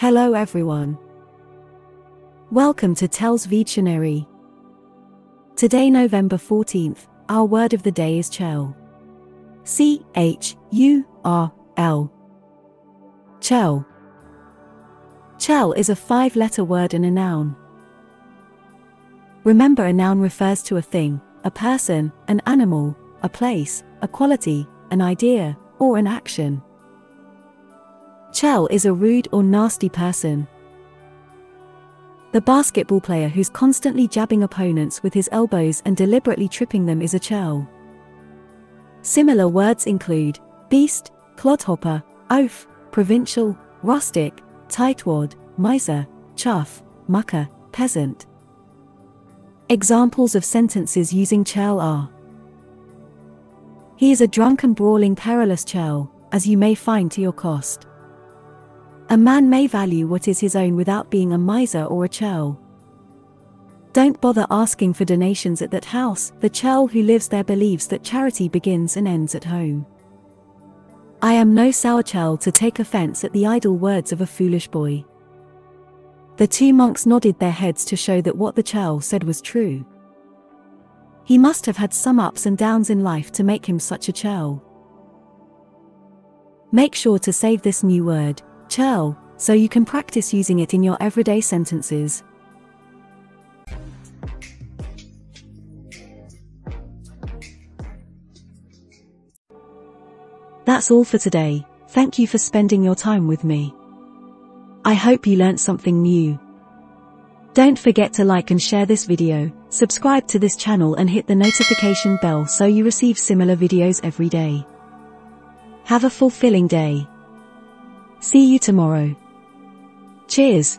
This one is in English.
Hello everyone. Welcome to Tells Videtionary. Today November 14th, our word of the day is churl. C H U R L. Churl. Churl is a five-letter word and a noun. Remember a noun refers to a thing, a person, an animal, a place, a quality, an idea, or an action. Churl is a rude or nasty person. The basketball player who's constantly jabbing opponents with his elbows and deliberately tripping them is a churl. Similar words include beast, clodhopper, oaf, provincial, rustic, tightwad, miser, chuff, mucker, peasant. Examples of sentences using churl are He is a drunken brawling perilous churl, as you may find to your cost. A man may value what is his own without being a miser or a churl. Don't bother asking for donations at that house, the churl who lives there believes that charity begins and ends at home. I am no sour churl to take offense at the idle words of a foolish boy. The two monks nodded their heads to show that what the churl said was true. He must have had some ups and downs in life to make him such a churl. Make sure to save this new word, churl, so you can practice using it in your everyday sentences. That's all for today, thank you for spending your time with me. I hope you learnt something new. Don't forget to like and share this video, subscribe to this channel and hit the notification bell so you receive similar videos every day. Have a fulfilling day. See you tomorrow. Cheers.